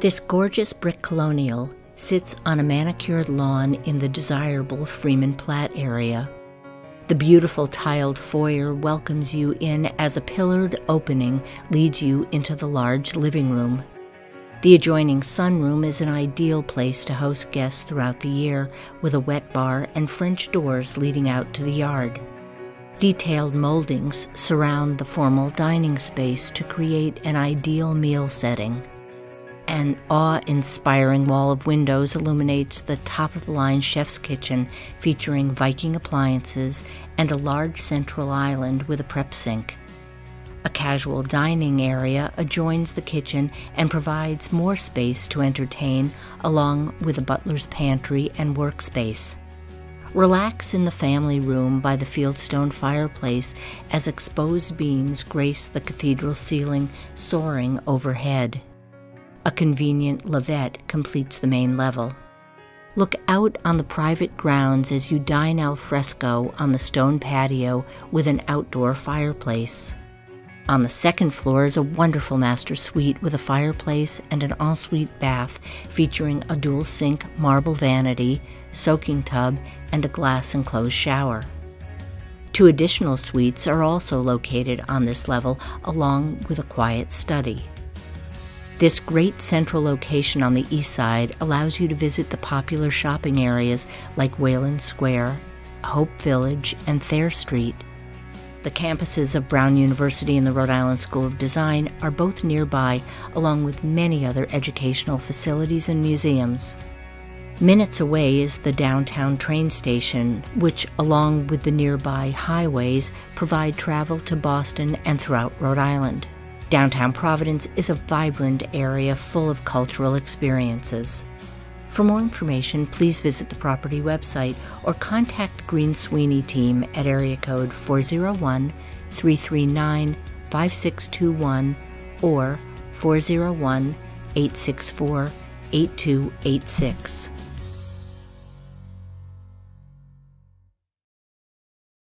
This gorgeous brick colonial sits on a manicured lawn in the desirable Freeman Plat area. The beautiful tiled foyer welcomes you in as a pillared opening leads you into the large living room. The adjoining sunroom is an ideal place to host guests throughout the year with a wet bar and French doors leading out to the yard. Detailed moldings surround the formal dining space to create an ideal meal setting. An awe inspiring wall of windows illuminates the top of the line chef's kitchen, featuring Viking appliances and a large central island with a prep sink. A casual dining area adjoins the kitchen and provides more space to entertain, along with a butler's pantry and workspace. Relax in the family room by the fieldstone fireplace as exposed beams grace the cathedral ceiling soaring overhead. A convenient lavette completes the main level. Look out on the private grounds as you dine al fresco on the stone patio with an outdoor fireplace. On the second floor is a wonderful master suite with a fireplace and an ensuite bath featuring a dual sink marble vanity, soaking tub, and a glass enclosed shower. Two additional suites are also located on this level, along with a quiet study. This great central location on the east side allows you to visit the popular shopping areas like Wayland Square, Hope Village, and Thayer Street. The campuses of Brown University and the Rhode Island School of Design are both nearby, along with many other educational facilities and museums. Minutes away is the downtown train station, which, along with the nearby highways, provide travel to Boston and throughout Rhode Island. Downtown Providence is a vibrant area full of cultural experiences. For more information, please visit the property website or contact the Greene Sweeney team at area code 401 339 5621 or 401 864 8286.